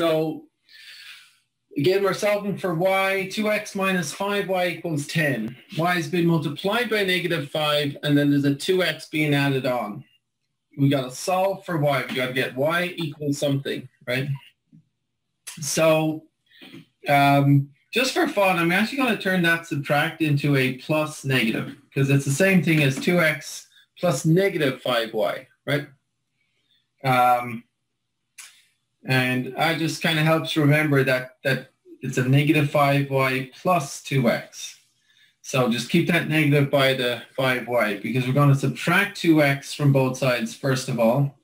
So again, we're solving for y. 2x minus 5y equals 10. y has been multiplied by negative 5, and then there's a 2x being added on. We got to solve for y. We got to get y equals something, right? So um, just for fun, I'm actually going to turn that subtract into a plus negative because it's the same thing as 2x plus negative 5y, right? Um, and I just kind of helps remember that, that it's a negative 5y plus 2x. So just keep that negative by the 5y because we're going to subtract 2x from both sides first of all.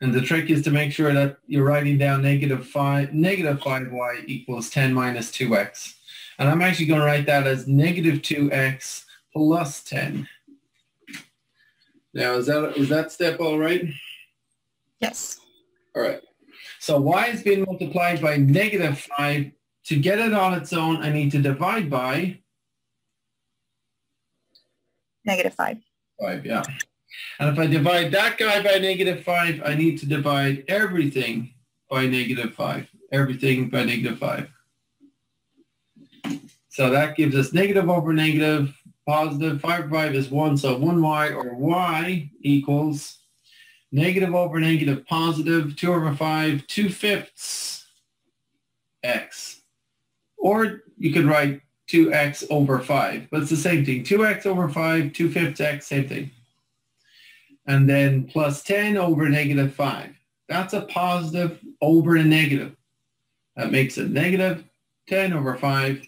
And the trick is to make sure that you're writing down negative 5, negative 5y equals 10 minus 2x. And I'm actually going to write that as negative 2x plus 10. Now, is that, is that step all right? Yes. All right. So y is being multiplied by negative 5. To get it on its own, I need to divide by? Negative 5. 5, yeah. And if I divide that guy by negative 5, I need to divide everything by negative 5. Everything by negative 5. So that gives us negative over negative, positive. 5 5 is 1, so 1y or y equals negative over negative positive, 2 over 5, 2 fifths x. Or you could write 2x over 5, but it's the same thing. 2x over 5, 2 fifths x, same thing and then plus 10 over negative 5. That's a positive over a negative. That makes it negative 10 over 5,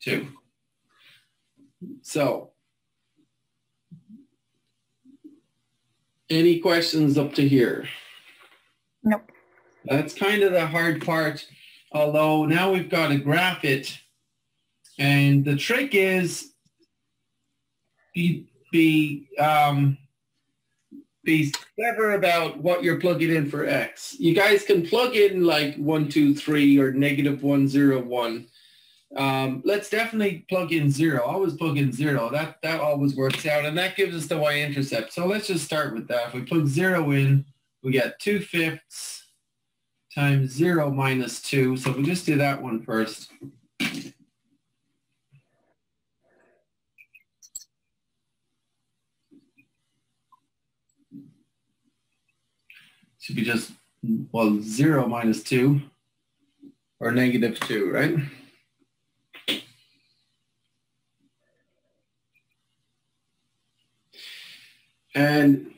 2. So, any questions up to here? Nope. That's kind of the hard part, although now we've got to graph it. And the trick is be, be um, be clever about what you're plugging in for X. You guys can plug in like one, two, three or negative one, zero, one. Um, let's definitely plug in zero. Always plug in zero. That that always works out, and that gives us the y-intercept. So let's just start with that. If we plug zero in, we get two fifths times zero minus two. So we just do that one first. should be just, well, 0 minus 2 or negative 2, right? And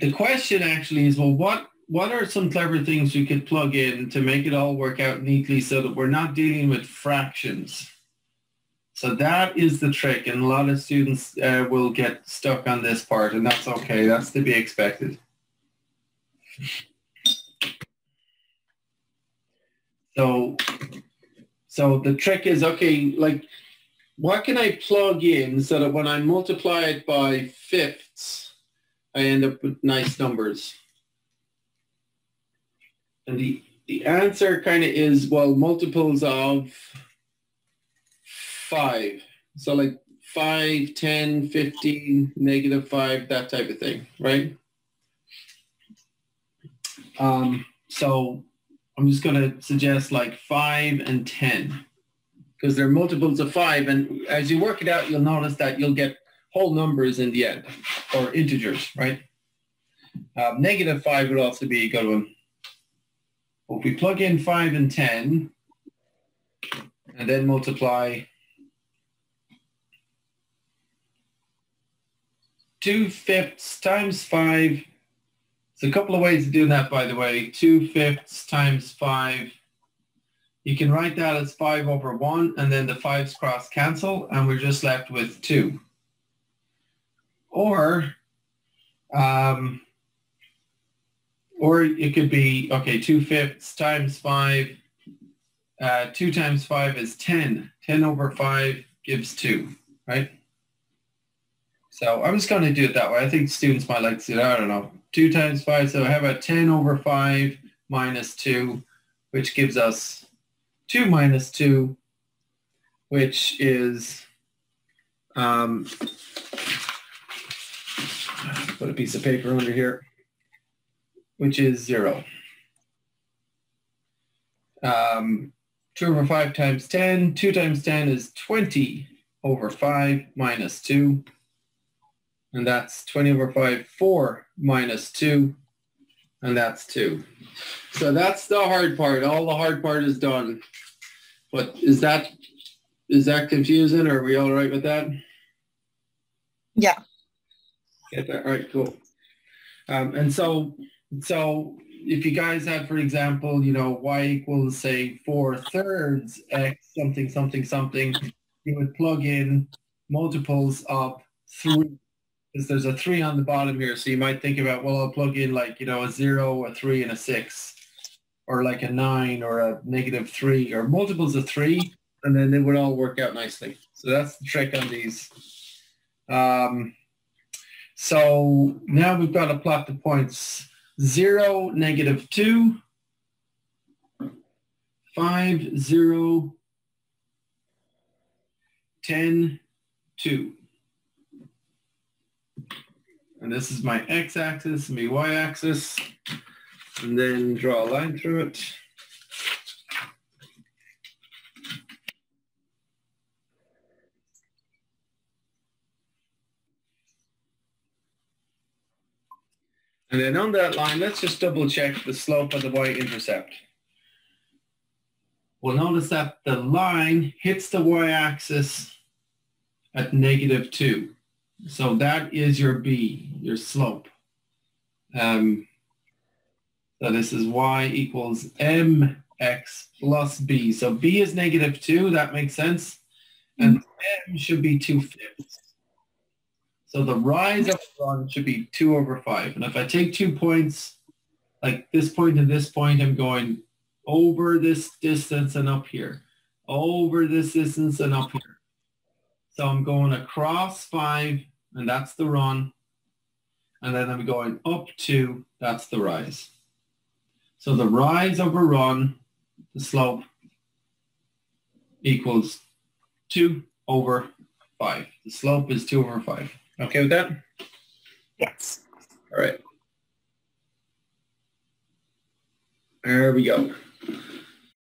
the question actually is, well, what, what are some clever things we could plug in to make it all work out neatly so that we're not dealing with fractions? So that is the trick, and a lot of students uh, will get stuck on this part, and that's okay. That's to be expected. So, so the trick is, okay, like, what can I plug in so that when I multiply it by fifths, I end up with nice numbers? And the, the answer kind of is, well, multiples of 5. So like 5, 10, 15, negative 5, that type of thing, right? Um, so I'm just going to suggest like 5 and 10 because they're multiples of 5. And as you work it out, you'll notice that you'll get whole numbers in the end or integers, right? Um, negative 5 would also be a good one. If we plug in 5 and 10 and then multiply 2 fifths times 5 there's a couple of ways of doing that, by the way. 2 fifths times 5. You can write that as 5 over 1, and then the 5's cross cancel, and we're just left with 2. Or, um, or it could be, okay, 2 fifths times 5. Uh, 2 times 5 is 10. 10 over 5 gives 2, right? So I'm just going to do it that way. I think students might like to see it. I don't know. 2 times 5. So I have a 10 over 5 minus 2, which gives us 2 minus 2, which is, um, put a piece of paper under here, which is 0. Um, 2 over 5 times 10. 2 times 10 is 20 over 5 minus 2. And that's 20 over 5, 4 minus 2. And that's 2. So that's the hard part. All the hard part is done. But is that is that confusing? Or are we all right with that? Yeah. All right, cool. Um, and so, so if you guys have, for example, you know, y equals say four thirds x something, something, something, you would plug in multiples of three because there's a three on the bottom here. So you might think about, well, I'll plug in like, you know, a zero, a three, and a six, or like a nine or a negative three, or multiples of three, and then they would all work out nicely. So that's the trick on these. Um, so now we've got to plot the points. Zero, negative two, five, zero, ten, two. And this is my x-axis my y-axis. And then draw a line through it. And then on that line, let's just double check the slope of the y-intercept. We'll notice that the line hits the y-axis at negative 2. So that is your b, your slope. Um, so this is y equals mx plus b. So b is negative 2. That makes sense. And m should be 2 fifths. So the rise of run should be 2 over 5. And if I take two points, like this point and this point, I'm going over this distance and up here, over this distance and up here. So I'm going across 5, and that's the run. And then I'm going up 2, that's the rise. So the rise over run, the slope, equals 2 over 5. The slope is 2 over 5. Okay with that? Yes. All right. There we go.